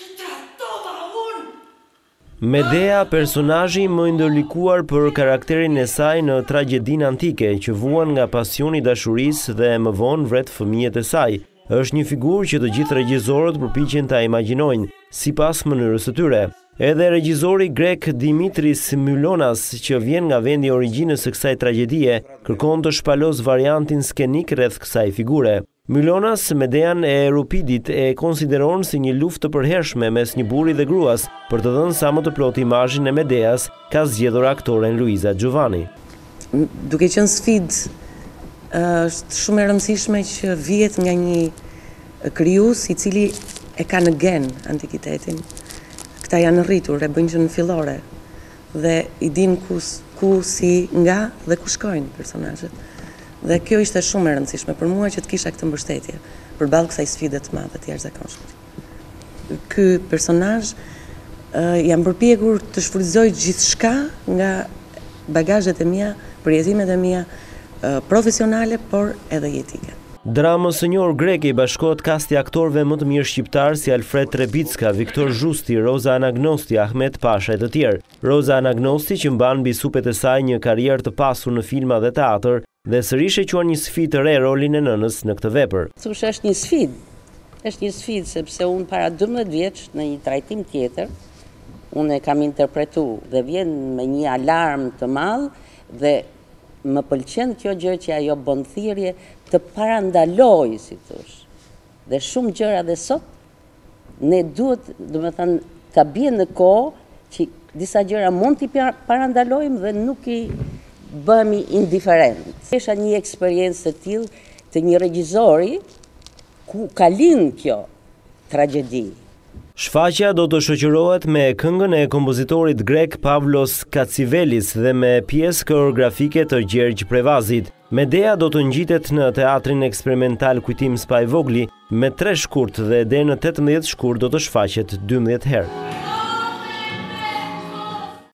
Të tradhtova unë! Medea, personazhi më i ndërlikuar për karakterin e saj në tragjedinë antike, që vuan nga pasioni i dashurisë dhe më vonë vret fëmijët e saj, është një figurë që të gjithë regjizorët përpiqen ta imagjinojnë, sipas mënyrës së tyre. Edhe regjizori grek Dimitris Mylonas, që vjen nga vendi i origjinës së kësaj tragjedie, kërkon të shpalosë variantin skenik rreth kësaj figure. Mylonas, Medean e Euripidit e konsideron si një luftë të përhershme mes një burri dhe gruas, për të dhënë sa më të plotë imazhin e Medeas, ka zgjedhur aktoren Luiza Xhuvani. Duke qenë sfidë, është shumë e rëndësishme që vihet nga një krijues i cili e ka në gen antikitetin. Këta janë rritur, e bëjnë që në fillore. dhe i dinë ku si nga dhe ku shkojnë personazhet dhe kjo ishte shumë e rëndësishme për mua që të kisha këtë mbështetje përballë kësaj sfide të madhe të jashtëzakonshme ky personazh jam përpjekur të shfrytëzoj gjithçka nga bagazhet e mia përjetimet e mia profesionale por edhe jetike Dramës së njohur greke i bashkohet kasti i aktorëve më të mirë shqiptarë si Alfred Trebicka, Viktor Zhusti, Roza Anagnosti, Ahmet Pasha e të tjerë. Roza Anagnosti që mban mbi supet e saj një karrierë të pasur në filma dhe teatër dhe sërish e quan një sfidë të re rolin e nënës në këtë vepër. Si thush është një sfidë, është një sfidë sepse unë para dymbëdhjetë vjeç në një trajtim tjetër unë e kam interpretu dhe vjen me një alarm të madh dhe Më pëlqen kjo gjë që ajo bën thirrje të parandalojë si thush dhe shumë gjëra dhe sot ne duhet domethënë ka bie në kohë që disa gjëra mund t'i parandalojmë dhe nuk i bëhemi indiferent. Desha një eksperiencë të tillë të një regjizori ku ka lind kjo tragjedi. Shfaqja do të shoqërohet me këngën e kompozitorit grek Pavlos Katsivelis dhe me pjesë koreografike të Gjergj Prevazit. Medea do të ngjitet në Teatrin Eksperimental Kujtim Spahivogli me tre shkurt dhe deri në tetëmbëdhjetë shkurt do të shfaqet dymbëdhjetë herë.